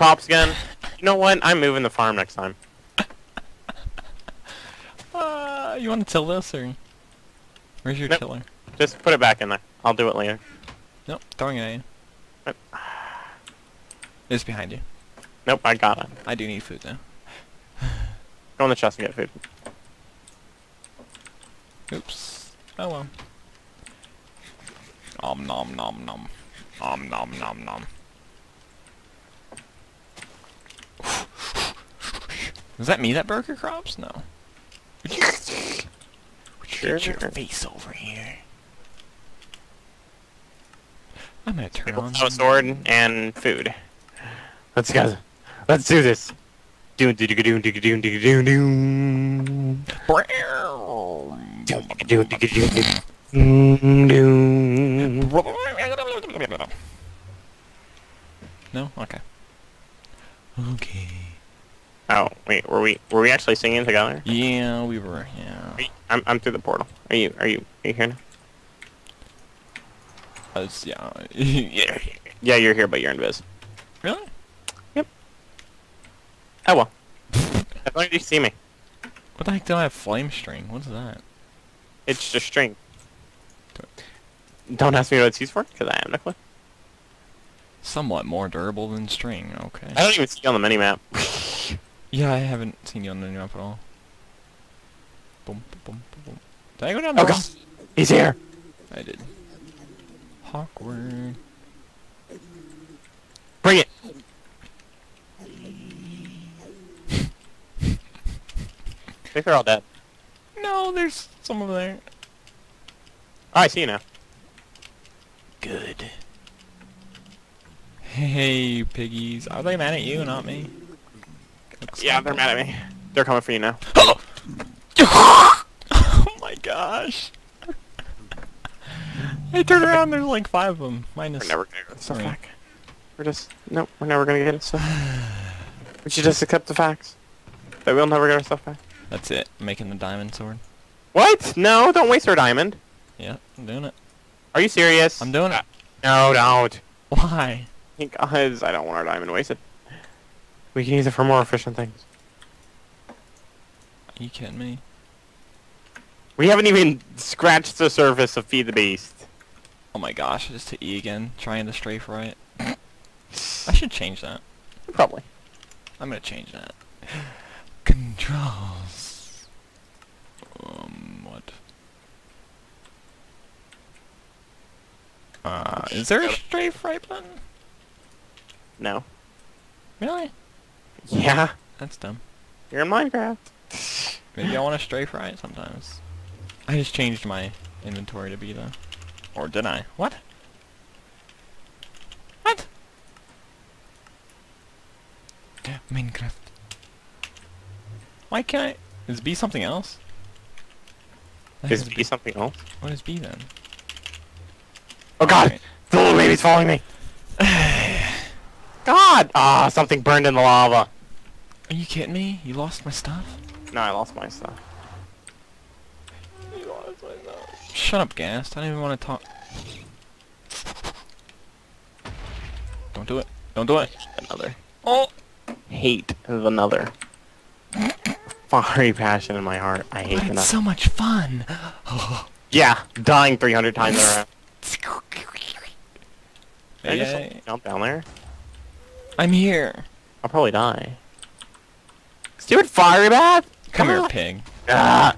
crops again. You know what? I'm moving the farm next time. Uh, you want to till this or? Where's your Nope. tiller? Just put it back in there. I'll do it later. Nope, throwing it at you. It's behind you. Nope, I got it. I do need food though. Go in the chest and get food. Oops. Oh well. Om nom nom nom. Om nom nom nom. Was that me that broke your crops? No. Would you, would you get your face over here? I'm gonna turn on. A sword and food. Let's go. Let's do this. Doom doom doom doom. Doom doom doom doom doom. No? Okay. Okay. Oh wait, were we were we actually singing together? Yeah, we were, yeah. You- I'm I'm through the portal. Are you are you are you here now? Uh, Was, yeah. yeah. Yeah, you're here, but you're invis. Really? Yep. Oh well. As long as you see me, What the heck do I have flame string? What's that? it's just string. Don't ask me what it's used for, because I have no clue. Somewhat more durable than string, okay. I don't even see on the mini map. Yeah, I haven't seen you on the new map at all. Boom, boom, boom, boom. Did I go down er er Oh god, he's here. I did. Awkward. Bring it. I think they're all dead. No, there's some over there. Oh, I see you now. Good. Hey, piggies. Are they mad at you, not me? Looks Yeah, like they're it. mad at me. They're coming for you now. oh my gosh. I turn around, there's like five of them. Minus. We're never gonna get the stuff back. We're just nope. We're never gonna get it so. we should just accept the facts that we'll never get our stuff back. That's it. Making the diamond sword. What? No, don't waste our diamond. Yeah, I'm doing it. Are you serious? I'm doing it. Uh, no, don't. Why? Because I don't want our diamond wasted. We can use it for more efficient things. Are you kidding me? We haven't even scratched the surface of Feed the Beast. Oh my gosh, I just hit E again, trying to strafe right. I should change that. Probably. I'm gonna change that. Controls. Um, what? Uh, is there a strafe right button? No. Really? Yeah. That's dumb. You're in Minecraft. Maybe I want to strafe right sometimes. I just changed my inventory to be the... Or did I? What? What? Minecraft. Why can't I... Is B something else? That Is has B something else? What is B then? Oh god! Alright. The little baby's following me! God! Ah, something burned in the lava. Are you kidding me? You lost my stuff? No, I lost my stuff. You lost my stuff. Shut up, Ghast. I don't even want to talk. Don't do it. Don't do it. Another. Oh! Hate of another. Fiery passion in my heart. I hate But it's another. so much fun! Yeah, dying 300 times in a row. Can I just Hey, like, jump down there? I'm here. I'll probably die. Stupid fiery bath! Come here, on. pig. Ah!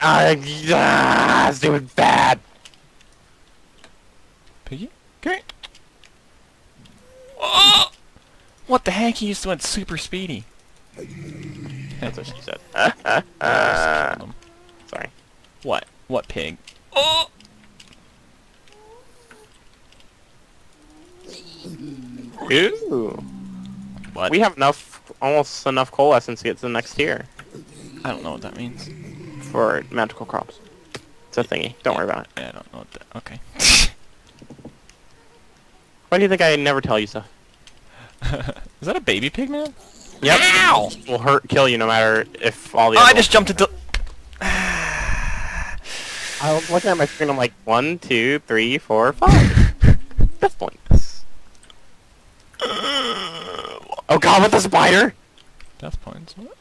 Ah, ah, stupid bad! Piggy? Okay. Oh! What the heck? He just went super speedy. That's what she said. Sorry. what? What pig? Oh! Ooh. What? We have enough, almost enough coal essence to get to the next tier I don't know what that means. for magical crops. It's a thingy. Don't worry about it. Yeah, I don't know what that. Okay. Why do you think I never tell you stuff? Is that a baby pig, man? Yep. Ow! Will hurt, kill you no matter if all the. Oh, I just jumped into. I was looking at my screen. I'm like one, two, three, four, five. Best points. Oh god, with the spider! Death points. What?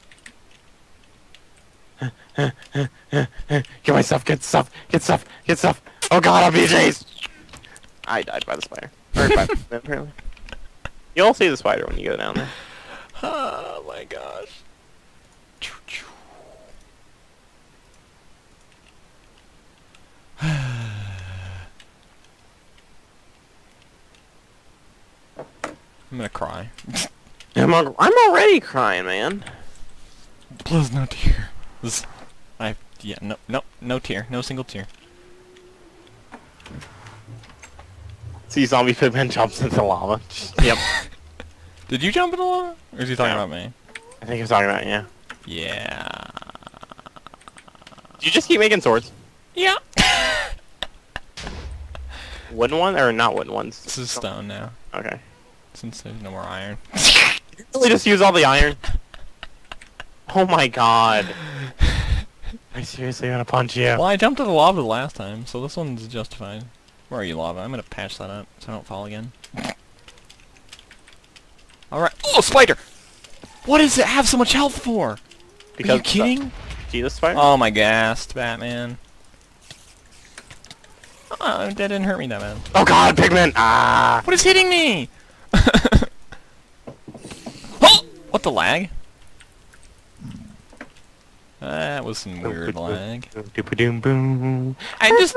Get my stuff, get stuff, get stuff, get stuff. Oh god, I'm BJ's! I died by the spider. Or by the apparently. You'll see the spider when you go down there. Oh my gosh. I'm gonna cry. I'm, al- I'm already crying, man. Please no tear. This, I yeah no no no tear no single tear. See zombie pigman jumps into lava. yep. Did you jump in the lava? Or is he talking No. about me? I think he's talking about yeah. Yeah. Do you just keep making swords? Yeah. Wooden one or not wooden ones? this is stone now, Okay. since there's no more iron. Really just use all the iron? Oh my god. I seriously want to punch you. Well, I jumped in the lava the last time, so this one's justified. Where are you, lava? I'm gonna patch that up so I don't fall again. Alright. Oh, spider! What does it have so much health for? are you kidding? See this spider? Oh my ghast, Batman. Oh, that didn't hurt me that bad. Oh god, pigman! Ah! What is hitting me? What the lag? That was some weird lag. I just...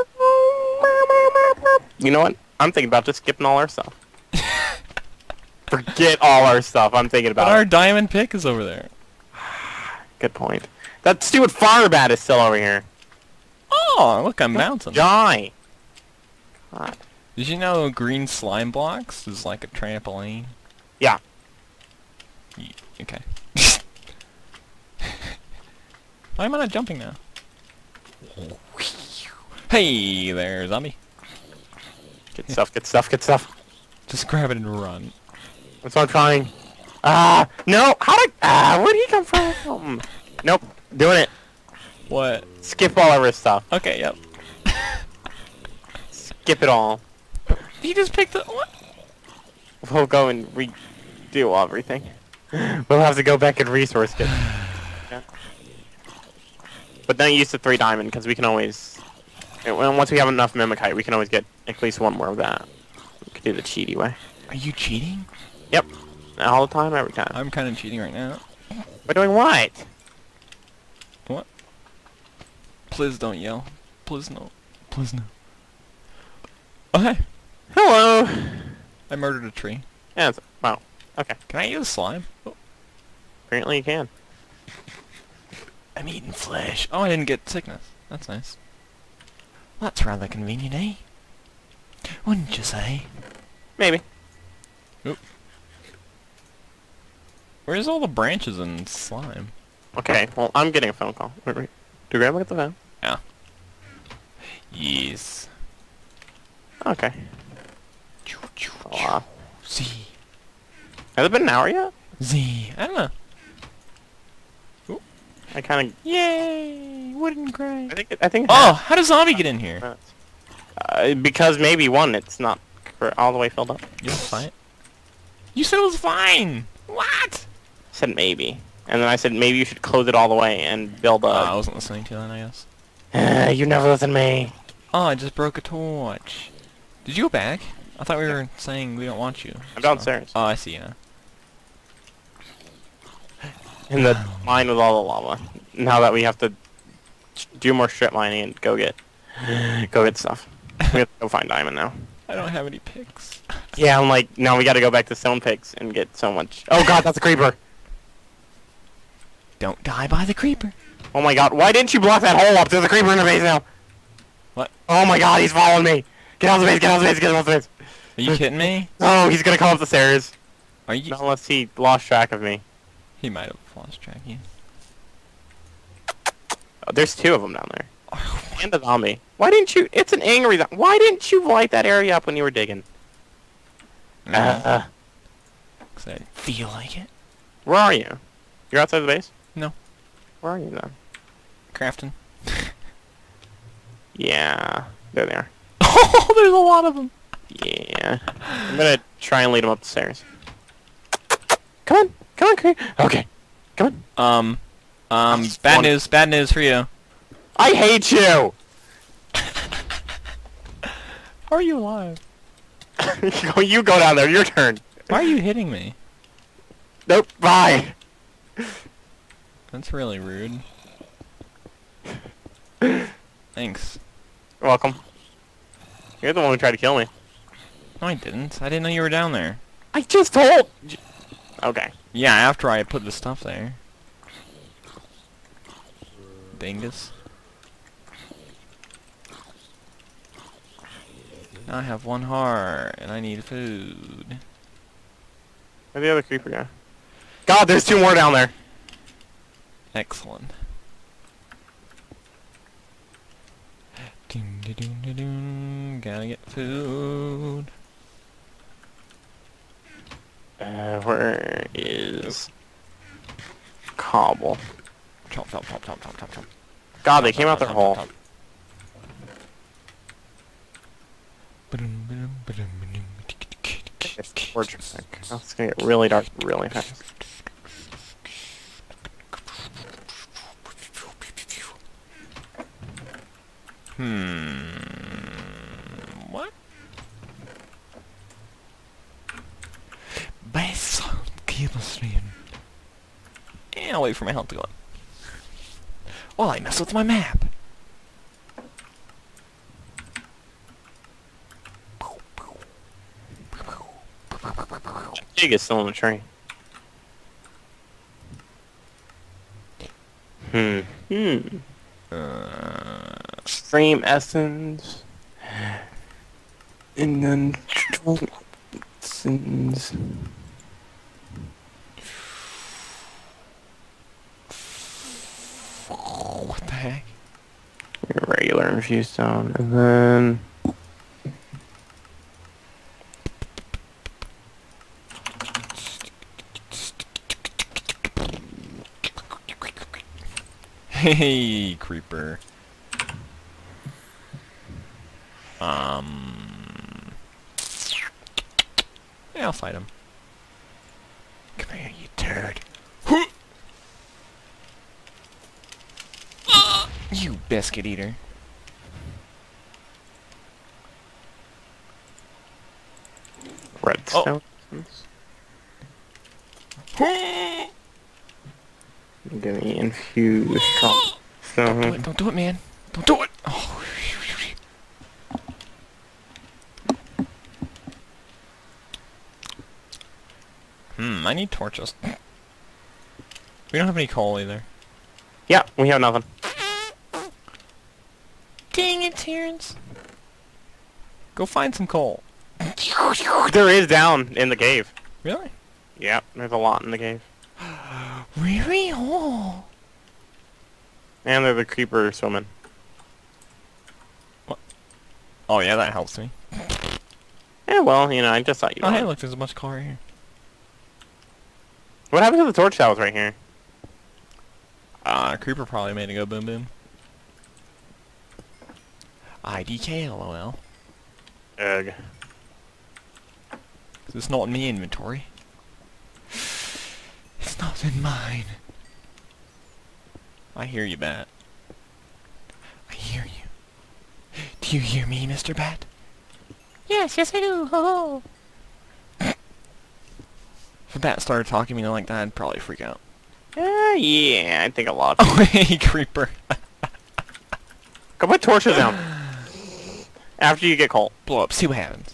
You know what? I'm thinking about just skipping all our stuff. Forget all our stuff. I'm thinking But about our it. diamond pick is over there. Good point. That stupid fire bat is still over here. Oh, look, I'm bouncing. Die. God. Did you know green slime blocks is like a trampoline? Yeah. Ye- Okay. Why am I not jumping now? Hey there, zombie. Get stuff, get stuff, get stuff. Just grab it and run. That's what I'm trying. Ah! No! How did... Ah! Where'd he come from? Nope. Doing it. What? Skip all of his stuff. Okay, yep. Skip it all. He just picked the... What? We'll go and redo everything. We'll have to go back and resource it. Yeah. But don't use the three diamond because we can always. Once we have enough mimikite, we can always get at least one more of that. We could do the cheaty way. Are you cheating? Yep. All the time, every time. I'm kind of cheating right now. We're doing what? What? Please don't yell. Please no. Please no. Hey. Hello. I murdered a tree. Yeah. It's, wow. Okay. Can I use slime? Oh, Apparently you can. I'm eating flesh. Oh, I didn't get sickness. That's nice. That's rather convenient, eh? Wouldn't you say? Maybe. Oop. Where's all the branches and slime? Okay. Well, I'm getting a phone call. Wait, wait. Do Grandma get the phone? Yeah. Yes. Okay. Oh, uh, Z. has it been an hour yet? Z. I don't know. Ooh. I kind of. Yay! Wooden grave. I think. It, I think. it Oh, has. how does zombie get in here? Uh, because maybe one, it's not all the way filled up. You want to fight? You said it was fine. What? I said maybe, and then I said maybe you should close it all the way and build Oh, I a. wasn't listening to that, I guess. Uh, you never listen to me. Oh, I just broke a torch. Did you go back? I thought we were saying we don't want you. I'm so- downstairs Oh, I see, yeah. In the mine with all the lava. Now that we have to do more strip mining and go get, go get stuff. We have to go find diamond now. I don't have any picks. Yeah, I'm like, now we got to go back to stone picks and get so much. Oh god, that's a creeper. Don't die by the creeper. Oh my god, why didn't you block that hole up? There's a creeper in the base now. What? Oh my god, he's following me. Get out of the base, get out of the base, get out of the base. Are you kidding me? Oh, he's gonna come up the stairs. Are you? Not unless he lost track of me. He might have lost track of you. Oh, there's two of them down there. And a zombie. Why didn't you? It's an angry. zo- Why didn't you light that area up when you were digging? Mm, Uh, 'cause I feel like it. where are you? You're outside the base. No. Where are you then? Crafting. Yeah, there they are. Oh, there's a lot of them. Yeah. I'm gonna try and lead them up the stairs. Come on. Come on, creeper. Okay. Come on. Um, um, That's bad funny. news, bad news for you. I hate you! How are you alive? You go down there. Your turn. Why are you hitting me? Nope. Bye. That's really rude. Thanks. You're welcome. You're the one who tried to kill me. No, I didn't. I didn't know you were down there. I just told. Okay. Yeah, after I put the stuff there. Dingus. Now I have one heart, and I need food. Where'd the other creeper go? God, there's two more down there. Excellent. Doom, da, doom, da, doom. Gotta get food. Uh, where is Cobble? Chomp, chomp, chomp, chomp, chomp, chomp, chomp. God, they came out their hole. It's gorgeous. Oh, it's gonna get really dark really fast. Hmm. Wait for my health to go up. Well, I messed with my map. Jig is still on the train. Hmm. Hmm. Uh, Stream essence. And then essence. What the heck? Regular infused stone. And then Hey, creeper. Um. Yeah, I'll fight him. Come here, you turd. You biscuit eater. redstone. essence. I'm getting infused stone Don't do it, don't do it, man. Don't do it. Oh. Hmm, I need torches. We don't have any coal either. Yeah, we have nothing. Dang it, Terrance. Go find some coal. There is down in the cave. Really? Yeah, there's a lot in the cave. Really? Oh. And there's a creeper swimming. What? Oh yeah, that helps me. Yeah, well, you know, I just thought you Oh hey, look, there's a bunch of coal right here. What happened to the torch that was right here? Uh, creeper probably made it go boom boom. IDK, lol. Ugh. It's not in my inventory. It's not in mine. I hear you, Bat. I hear you. Do you hear me, Mr. Bat? Yes, yes I do. Ho ho. If a bat started talking to me like that, I'd probably freak out. Uh, yeah, I think a lot. Oh, hey, creeper. Go put torches down. After you get coal. Blow up, see what happens.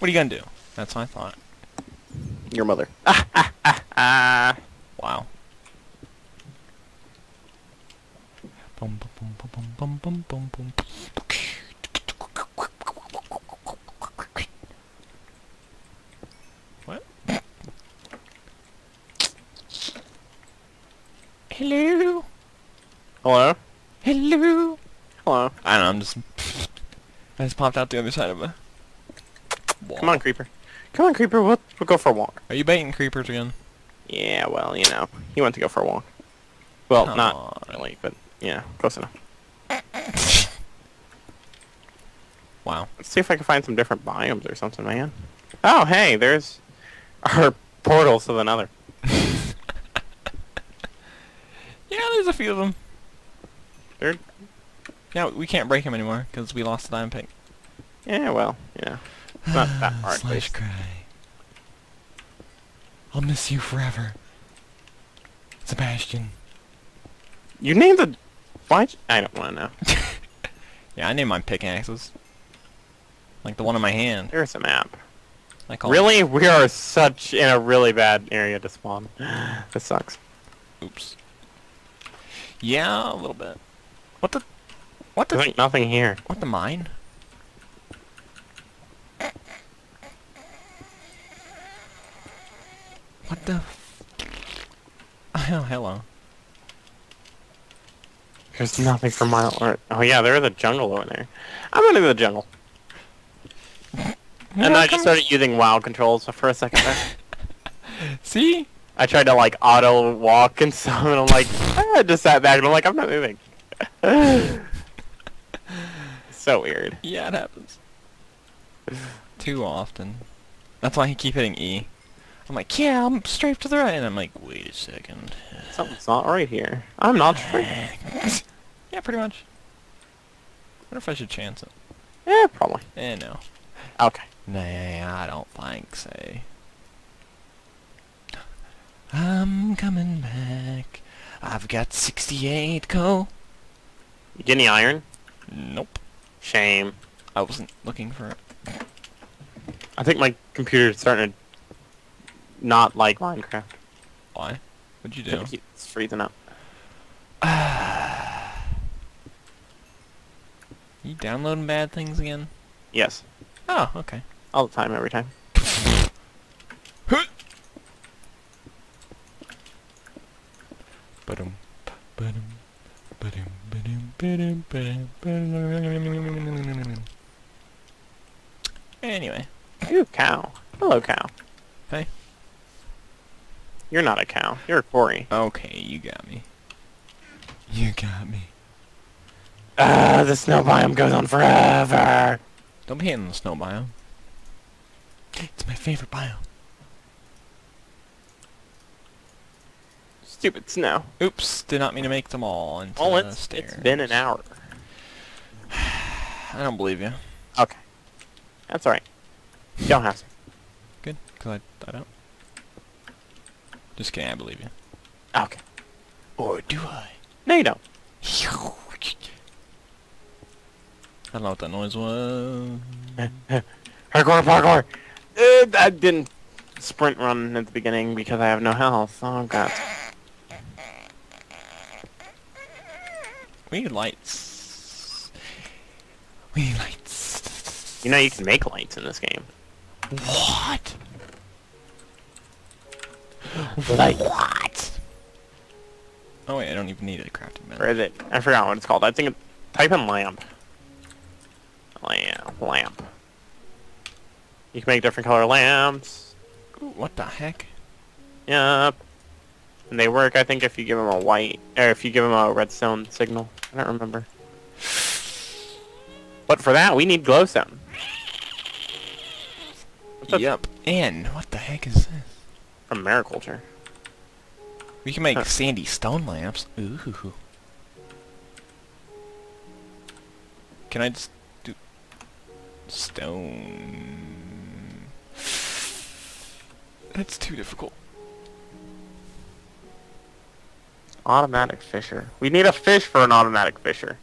What are you gonna do? That's what I thought. Your mother. Ah, ah, ah, ah. Wow. Bum, bum, bum, bum, bum, bum, bum, bum, Hello? Hello? Hello? Hello. I don't know, I'm just... I just popped out the other side of a wall. Come on, creeper. Come on, creeper. We'll, we'll go for a walk. Are you baiting creepers again? Yeah, well, you know. He went to go for a walk. Well, Come not on. really, but, yeah, close enough. Wow. Let's see if I can find some different biomes or something, man. Oh, hey, there's our portals to the nether. Yeah, there's a few of them. They're, Yeah, we can't break them anymore because we lost the diamond pick. yeah, well, yeah. It's not that hard. Slash cry. I'll miss you forever. Sebastian. You named the... Why? I don't want to know. Yeah, I named my pickaxes. Like the one in my hand. There's a map. Call Really? We are such in a really bad area to spawn. this sucks. Oops. Yeah, a little bit. What the? What There's the? like nothing here. What the mine? What the? Oh, hello. There's nothing for mile. Or, oh yeah, there is a jungle over there. I'm gonna do the jungle. And I just started using WoW controls for a second there. See? I tried to like auto walk and stuff, and I'm like, I just sat back and I'm like, I'm not moving. so weird. Yeah, it happens. Too often. That's why I keep hitting E. I'm like, yeah, I'm straight to the right, and I'm like, wait a second. Something's not right here. I'm not straight. yeah, pretty much. wonder if I should chance it. Yeah, probably. Eh, no. Okay. Nah, I don't think so. I'm coming back. I've got 68 coal. You get any iron? Nope. Shame. I wasn't looking for it. I think my computer's starting to not like Minecraft. Why? What'd you do? It's freezing up. You downloading bad things again? Yes. Oh, okay. All the time, every time. Anyway, Ooh, cow. Hello, cow. Hey. You're not a cow. You're a Corey. okay, you got me. You got me. Ah, the snow biome goes on forever. Don't be hating the snow biome. It's my favorite biome. Stupid snow. Oops, did not mean to make them all into Well, the stairs. it's been an hour. I don't believe you. Okay. That's alright. You don't have to. Good, because I, I don't. Just kidding, I believe you. Okay. Or do I? No, you don't. I don't know what that noise was. Parkour, parkour! Uh, I didn't sprint run at the beginning because I have no health. Oh, God. We need lights. We need lights. You know you can make lights in this game. What? Light. What? Oh wait, I don't even need a crafting bench. Or is it? I forgot what it's called. I think it, type in lamp. Lamp. Lamp. You can make different color lamps. Ooh, what the heck? Yep. And they work, I think, if you give them a white, or if you give them a redstone signal. I don't remember. But for that, we need glowstone. What's Yep. And what the heck is this? from mariculture. We can make Huh. sandy stone lamps. Ooh. Can I just do stone? That's too difficult. Automatic fisher. We need a fish for an automatic fisher.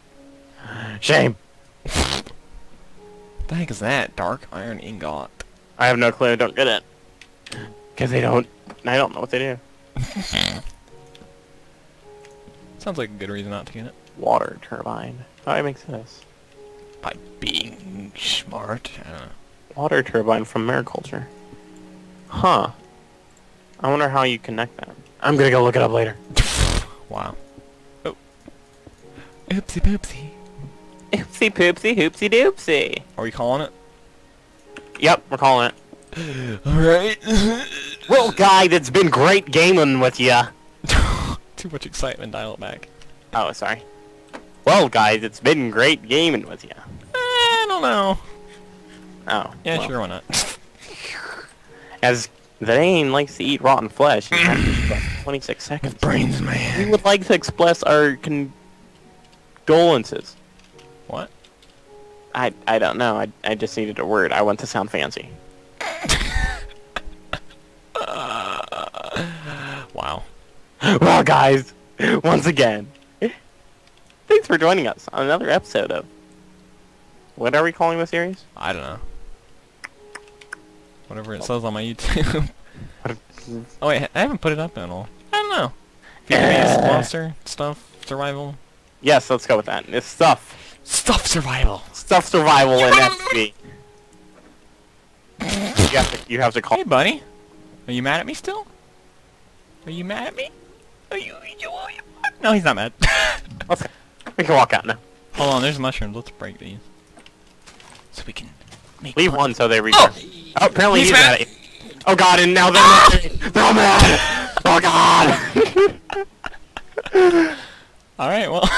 Shame. What the heck is that? Dark iron ingot. I have no clue. Don't get it. Because they don't... I don't know what they do. Sounds like a good reason not to get it. Water turbine. Oh, it makes sense. By being smart. I. Water turbine from mariculture. Huh. I wonder how you connect that. I'm gonna go look it up later. Wow. Oh. Oopsie poopsie. Oopsie poopsie hoopsie doopsie. Are we calling it? Yep, we're calling it. Alright. Well, guys, it's been great gaming with ya. Too much excitement, dial it back. Oh, sorry. Well, guys, it's been great gaming with ya. Eh, I don't know. Oh. Yeah, well. sure, why not? As Zane likes to eat rotten flesh, he has to express 26 seconds. brains, man. We would like to express our condolences. What? I I don't know. I I just needed a word. I want to sound fancy. Wow. Well, guys, once again, thanks for joining us on another episode of. What are we calling the series? I don't know. Whatever it oh. says on my YouTube. Oh wait, I haven't put it up at all. I don't know. Vietnamese monster stuff survival Yes, let's go with that. It's stuff. stuff survival. Stuff survival in FB. you have to you have to call. Hey, buddy. Are you mad at me still? Are you mad at me? Are you? Are you, are you no, he's not mad. Let's, we can walk out now. Hold on, there's mushrooms. Let's break these. So we can make Leave one so they Oh! Oh, apparently He's he's, mad. mad. at you. Oh god, and now they're mad. They're mad. Oh god. Alright, well.